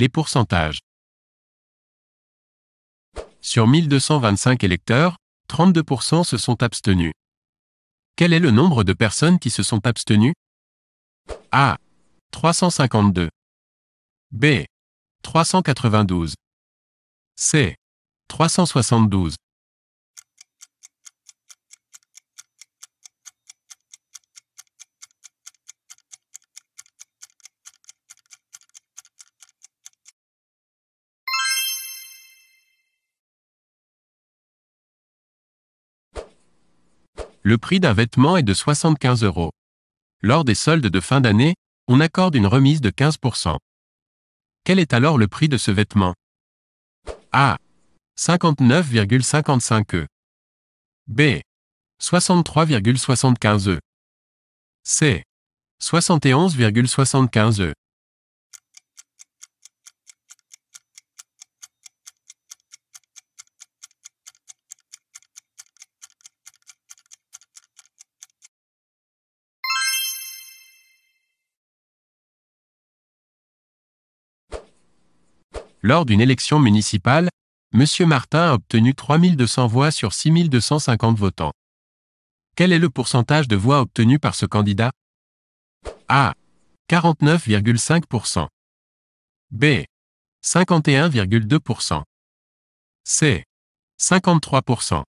Les pourcentages. Sur 1225 électeurs, 32% se sont abstenus. Quel est le nombre de personnes qui se sont abstenues? A. 352. B. 392. C. 372. Le prix d'un vêtement est de 75 euros. Lors des soldes de fin d'année, on accorde une remise de 15%. Quel est alors le prix de ce vêtement? A. 59,55 E. B. 63,75 E. C. 71,75 E. Lors d'une élection municipale, M. Martin a obtenu 3200 voix sur 6250 votants. Quel est le pourcentage de voix obtenues par ce candidat? A. 49,5%. B. 51,2%. C. 53%.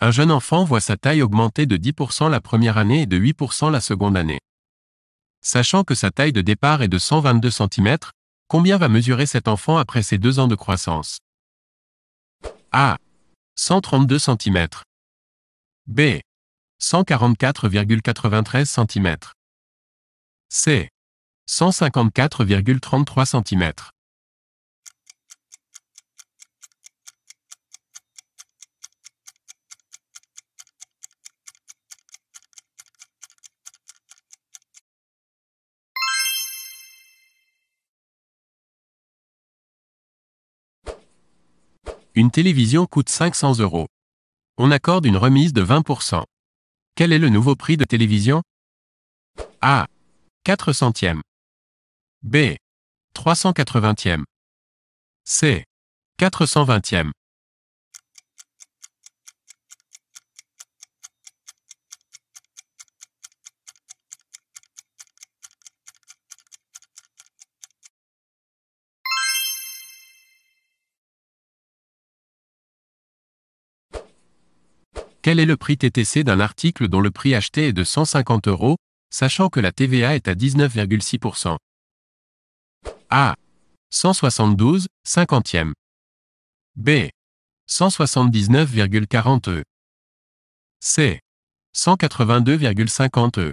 Un jeune enfant voit sa taille augmenter de 10% la première année et de 8% la seconde année. Sachant que sa taille de départ est de 122 cm, combien va mesurer cet enfant après ses deux ans de croissance? A. 132 cm. B. 144,93 cm. C. 154,33 cm. Une télévision coûte 500 euros. On accorde une remise de 20%. Quel est le nouveau prix de télévision? A. 4 centièmes. B. 380e. C. 420e. Quel est le prix TTC d'un article dont le prix acheté est de 150 euros, sachant que la TVA est à 19,6% A. 172, 50e. B. 179,40 E. C. 182,50 E.